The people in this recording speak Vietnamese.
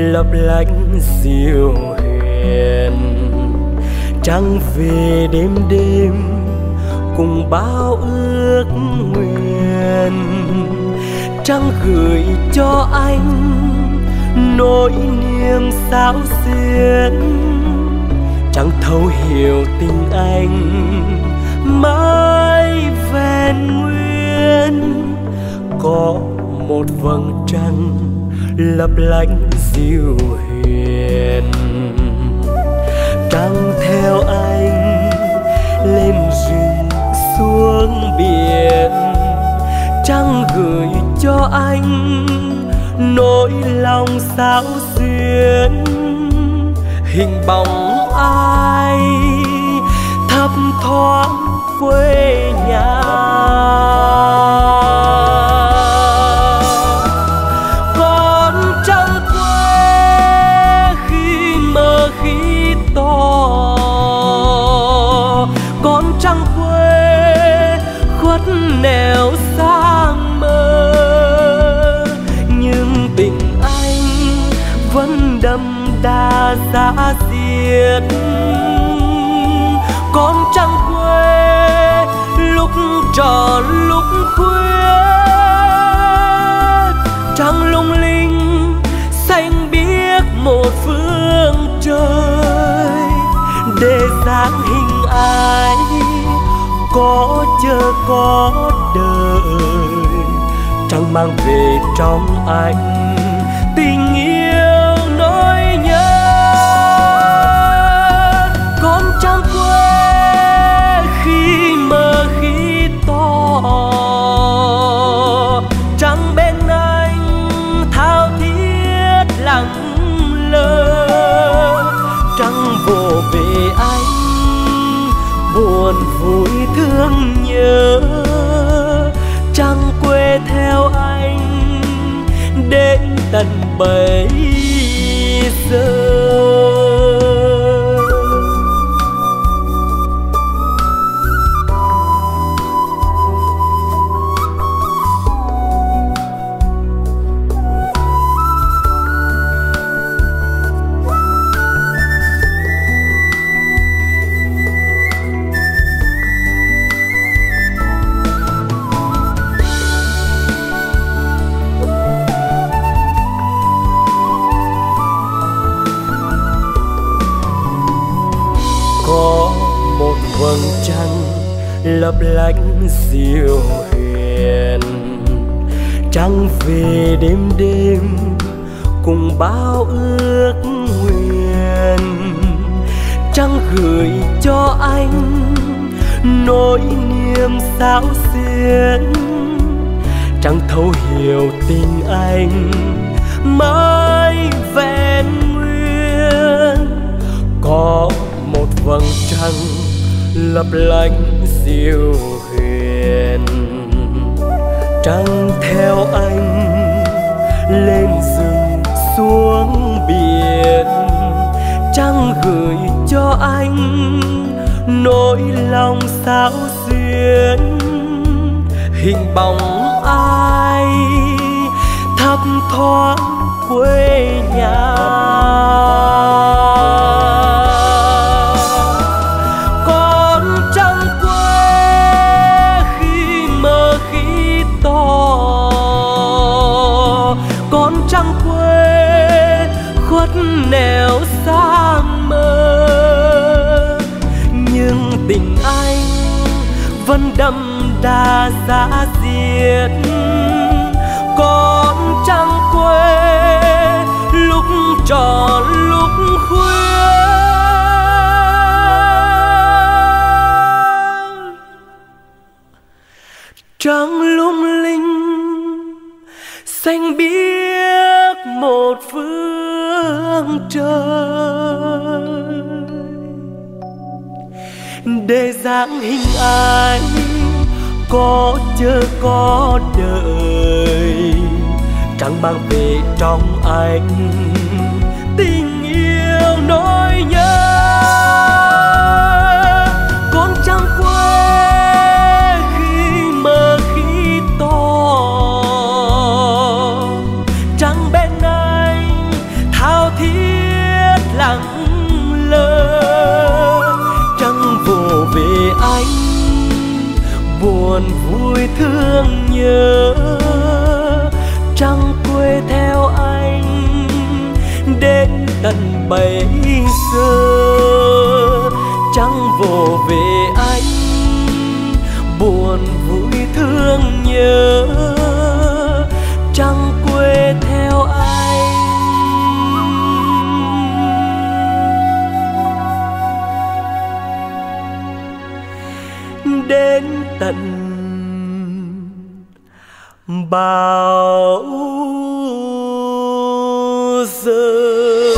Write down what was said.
lấp lánh diệu huyền. Trăng về đêm đêm cùng bao ước nguyện. Trăng gửi cho anh nỗi niềm xao xuyến trăng thấu hiểu tình anh mãi vẹn nguyên. Có một vầng trăng lấp lánh diệu hiền. Trăng theo anh lên rừng xuống biển. Trăng gửi cho anh nỗi lòng sao xuyến. Hình bóng ai thấp thoáng quê nhà. Vẫn đậm đà xa diết con trăng quê, lúc tròn lúc khuya trăng lung linh, xanh biếc một phương trời. Để dáng hình ai có chờ có đợi trăng mang về trong anh tình yêu nỗi nhớ. Con trăng quê khi mơ khi to. Trăng bên anh thao thiết lặng lơ. Trăng vỗ về anh, buồn vui thương nhớ. Trăng quê theo anh đến tận bây giờ lấp lánh diệu hiền trăng về đêm đêm cùng bao ước nguyện. Trăng gửi cho anh nỗi niềm sao xuyến trăng thấu hiểu tình anh mãi vẹn nguyên. Có một vầng trăng lấp lánh siêu huyền. Trăng theo anh lên rừng xuống biển. Trăng gửi cho anh nỗi lòng sao xuyến hình bóng ai thấp thoáng quê nhà. Con trăng quê, khuất nẻo xa mơ nhưng tình anh vẫn đậm đà giá diệt con trăng quê, lúc tròn lúc khuya. Trăng lung linh xanh biếc một phương trời. Để dáng hình ai có chưa có đời trăng mang về trong anh. anh buồn vui thương nhớ. Trăng quê theo anh đến tận bây giờ. Bao giờ